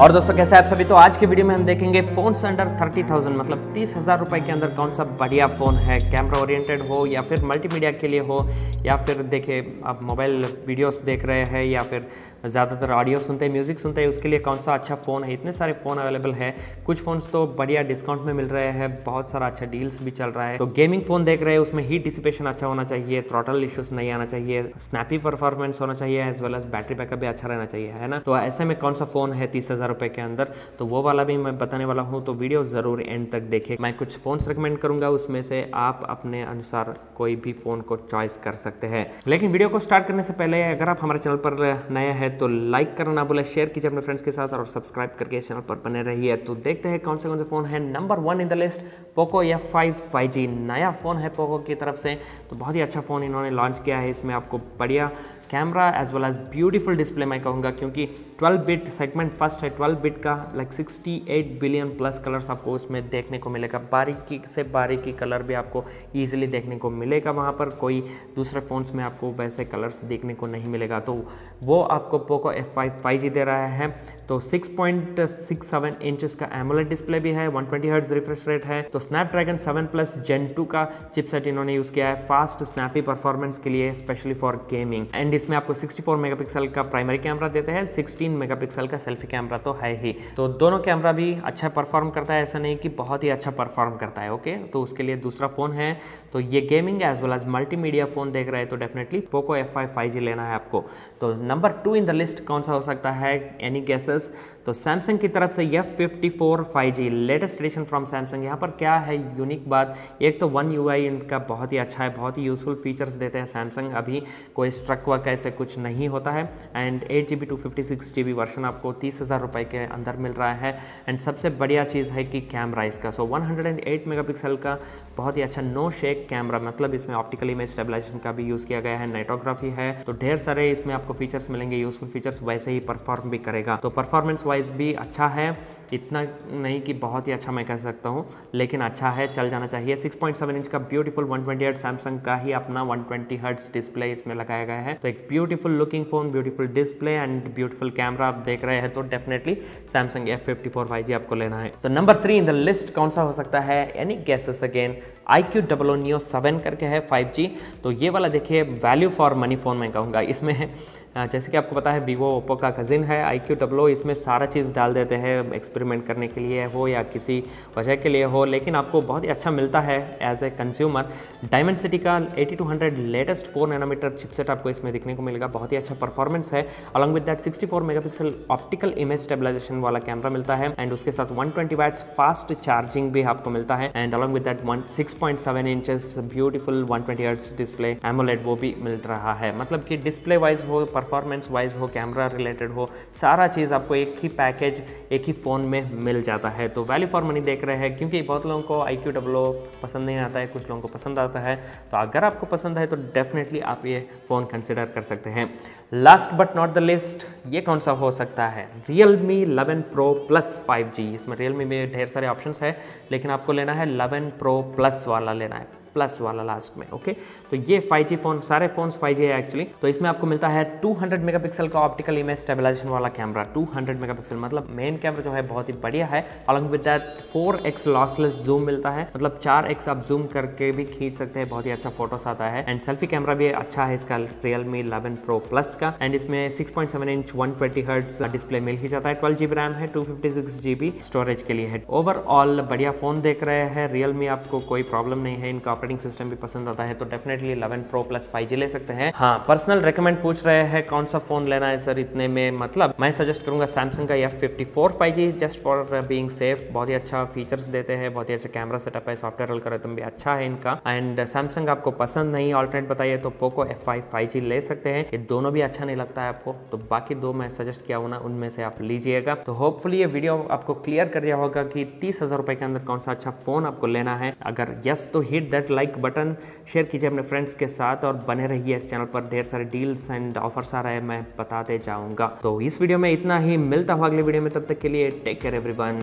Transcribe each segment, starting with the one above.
और दोस्तों, कैसे आप सभी तो आज के वीडियो में हम देखेंगे फ़ोन से अंडर थर्टी थाउज़ेंड मतलब तीस हज़ार रुपए के अंदर कौन सा बढ़िया फ़ोन है कैमरा ओरिएंटेड हो या फिर मल्टीमीडिया के लिए हो, या फिर देखिए, आप मोबाइल वीडियोस देख रहे हैं या फिर ज़्यादातर ऑडियो सुनते हैं म्यूज़िक सुनते हैं, उसके लिए कौन सा अच्छा फ़ोन है? इतने सारे फ़ोन अवेलेबल है। कुछ फ़ोन्स तो बढ़िया डिस्काउंट में मिल रहे हैं, बहुत सारा अच्छा डील्स भी चल रहा है। तो गेमिंग फ़ोन देख रहे हैं, उसमें हीट डिसिपेशन अच्छा होना चाहिए थ्रॉटल इश्यूज़ नहीं आना चाहिए स्नैपी परफॉर्मेंस होना चाहिए as well as battery backup भी अच्छा रहना चाहिए, है ना? तो ऐसे में कौन सा फ़ोन है तीस हज़ार रुपये के अंदर। तो वो वाला भी मैं बताने वाला हूँ तो वीडियो ज़रूर एंड तक देखें। मैं कुछ फ़ोन्स रिकमेंड करूँगा, उसमें से आप अपने अनुसार कोई भी फ़ोन को चॉइस कर सकते हैं। लेकिन वीडियो को स्टार्ट करने से पहले, अगर आप हमारे चैनल पर नए हैं तो लाइक करना ना भूलें शेयर कीजिए अपने फ्रेंड्स के साथ और सब्सक्राइब करके इस चैनल पर बने रहिए। तो देखते हैं कौन से कौन से फ़ोन है। Number one in the list Poco F five five G नया फ़ोन है पोको की तरफ़ से। तो बहुत ही अच्छा फ़ोन इन्होंने लॉन्च किया है, इसमें आपको बढ़िया camera as well as beautiful display मैं कहूँगा, क्योंकि 12 बिट सेगमेंट फ़र्स्ट है 12 बिट का लाइक 68 बिलियन प्लस कलर्स आपको उसमें देखने को मिलेगा। बारीकी से बारीकी कलर भी आपको ईजिली देखने को मिलेगा वहाँ पर। कोई दूसरे फ़ोन्स में आपको वैसे कलर्स देखने को नहीं मिलेगा। तो वो आपको Poco F five five G दे रहा है। तो 6.67 इंचेस का एमोलेट डिस्प्ले भी है 120 ट्वेंटी हर्ट्ज रिफ्रेश रेट है। तो स्नैपड्रैगन 7 प्लस जेन 2 का चिपसेट इन्होंने यूज़ किया है फास्ट स्नैपी परफॉर्मेंस के लिए स्पेशली फॉर गेमिंग एंड इसमें आपको 64 मेगापिक्सल का प्राइमरी कैमरा देते हैं 16 मेगापिक्सल का सेल्फी कैमरा तो है ही। तो दोनों कैमरा भी अच्छा परफॉर्म करता है, ऐसा नहीं कि बहुत ही अच्छा परफॉर्म करता है ओके तो उसके लिए दूसरा फ़ोन है। तो ये gaming as well as multimedia phone देख रहे हैं तो डेफिनेटली पोको एफ़ फाइव लेना है आपको। तो number two in the list कौन सा हो सकता है? एनी गेसेस तो सैमसंग की तरफ़ से F fifty four latest edition from Samsung यहाँ पर क्या है? यूनिक बात, एक तो वन यू इनका बहुत ही अच्छा है, बहुत ही यूजफुल फीचर्स देते हैं सैमसंग अभी। कोई स्ट्रक वर्क ऐसे कुछ नहीं होता है। And eight G B two fifty six G B version आपको तीस हज़ार रुपये के अंदर मिल रहा है। एंड सबसे बढ़िया चीज़ है कि कैमरा इसका। So one hundred and eight mega pixel का बहुत ही अच्छा नो शेक कैमरा मतलब इसमें ऑप्टिकल इमेज स्टेबलाइजेशन का भी यूज़ किया गया है। नाइटोग्राफी है। तो ढेर सारे इसमें आपको फीचर्स मिलेंगे। यूजफुल फीचर्स वैसे ही परफॉर्म भी करेगा। तो परफॉर्मेंस वाइज भी अच्छा है। इतना नहीं कि बहुत ही अच्छा मैं कह सकता हूँ, लेकिन अच्छा है। चल जाना चाहिए। 6.7 इंच का ब्यूटीफुल 120 ट्वेंटी सैमसंग का ही अपना 120 ट्वेंटी डिस्प्ले इसमें लगाया गया है। तो एक beautiful looking phone beautiful display and beautiful camera आप देख रहे हैं तो definitely Samsung F fifty four G आपको लेना है। तो number three in the list कौन सा हो सकता है? Any guesses again I Q double O neo seven करके है फाइव जी तो ये वाला देखिए वैल्यू फॉर मनी फ़ोन मैं कहूँगा। इसमें है जैसे कि आपको पता है वीवो ओप्पो का कज़िन है। आई क्यू डब्लो इसमें सारा चीज़ डाल देते हैं एक्सपेरिमेंट करने के लिए हो या किसी वजह के लिए हो, लेकिन आपको बहुत ही अच्छा मिलता है as a consumer Dimensity का 8200 लेटेस्ट फोर नैनोमीटर चिपसेट आपको इसमें दिखने को मिलेगा। बहुत ही अच्छा परफॉर्मेंस है। Along with that 64 megapixel optical image stabilization वाला कैमरा मिलता है एंड उसके साथ 120 ट्वेंटी फास्ट चार्जिंग भी आपको मिलता है and along with six point seven inches beautiful one twenty display AMOLED वो भी मिल रहा है। मतलब कि डिस्प्ले वाइज हो परफॉर्मेंस वाइज हो कैमरा रिलेटेड हो, सारा चीज़ आपको एक ही पैकेज एक ही फ़ोन में मिल जाता है। तो वैल्यू फॉर मनी देख रहे हैं, क्योंकि बहुत लोगों को आई क्यू डब्लो पसंद नहीं आता है, कुछ लोगों को पसंद आता है तो अगर आपको पसंद है तो डेफिनेटली आप ये फ़ोन कंसिडर कर सकते हैं। Last but not the list ये कौन सा हो सकता है? Realme eleven pro plus five G इसमें रियल मी में ढेर सारे ऑप्शन है, लेकिन आपको लेना है लेवन प्रो प्लस वाला लेना है। प्लस वाला लास्ट में ओके तो ये 5G फ़ोन सारे फोन्स 5G है एक्चुअली तो इसमें आपको मिलता है 200 मेगापिक्सल का ऑप्टिकल इमेज स्टेबलाइजेशन वाला कैमरा 200 मेगापिक्सल मतलब मेन कैमरा जो है बहुत ही बढ़िया है। Along with that 4x lossless zoom मिलता है। मतलब 4x आप जूम करके भी खींच सकते हैं। बहुत ही अच्छा फोटोस आता है। एंड सेल्फी कैमरा भी अच्छा है इसका Realme eleven pro plus का। एंड इसमें six point seven inch one twenty hertz display मिल ही जाता है। ट्वेल्व जीबी रैम है two fifty six GB storage के लिए है। ओवरऑल बढ़िया फ़ोन देख रहे हैं। रियल मी आपको कोई प्रॉब्लम नहीं है इनका। ऑपरेटिंग सिस्टम भी पसंद आता है तो डेफिनेटली 11 प्रो प्लस 5G ले सकते हैं। हाँ पर्सनल रिकमेंड पूछ रहे हैं, कौन सा फ़ोन लेना है सर इतने में मतलब मैं सजेस्ट करूँगा सैमसंग का F fifty four just for being safe बहुत ही अच्छा फीचर्स देते हैं, बहुत ही अच्छा कैमरा सेटअप है सॉफ्टवेयर एल्गोरिथम भी अच्छा है इनका। एंड सैमसंग आपको पसंद नहीं ऑल्टरनेट बताइए तो पोको एफ़ फाइव ले सकते हैं। ये दोनों भी अच्छा नहीं लगता है आपको तो बाकी दो मैं सजेस्ट किया हूँ ना, उनमें से आप लीजिएगा। तो होपफुली ये वीडियो आपको क्लियर कर दिया होगा कि तीस हज़ार रुपए के अंदर कौन सा अच्छा फ़ोन आपको लेना है। अगर यस तो hit that like button share कीजिए अपने फ्रेंड्स के साथ और बने रहिए इस चैनल पर। ढेर सारे डील्स एंड ऑफर्स आ रहे हैं, मैं बताते जाऊँगा। तो इस वीडियो में इतना ही। मिलता हूँ अगले वीडियो में। तब तक के लिए take care everyone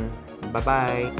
bye bye